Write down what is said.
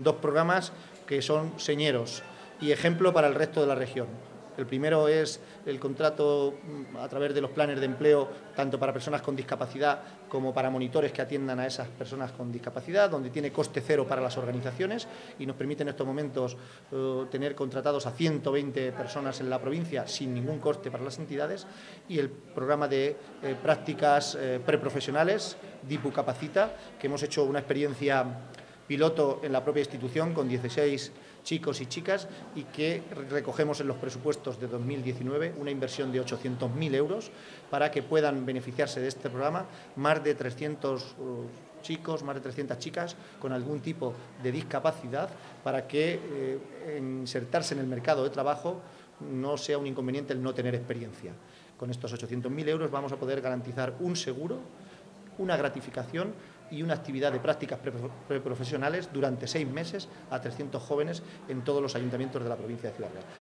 Dos programas que son señeros y ejemplo para el resto de la región. El primero es el contrato mm, a través de los planes de empleo, tanto para personas con discapacidad como para monitores que atiendan a esas personas con discapacidad, donde tiene coste cero para las organizaciones y nos permite en estos momentos eh, tener contratados a 120 personas en la provincia sin ningún coste para las entidades. Y el programa de eh, prácticas eh, preprofesionales, DIPU Capacita, que hemos hecho una experiencia piloto en la propia institución con 16 chicos y chicas y que recogemos en los presupuestos de 2019 una inversión de 800.000 euros para que puedan beneficiarse de este programa más de 300 uh, chicos, más de 300 chicas con algún tipo de discapacidad para que eh, insertarse en el mercado de trabajo no sea un inconveniente el no tener experiencia. Con estos 800.000 euros vamos a poder garantizar un seguro una gratificación y una actividad de prácticas preprofesionales durante seis meses a 300 jóvenes en todos los ayuntamientos de la provincia de Ciudad Real.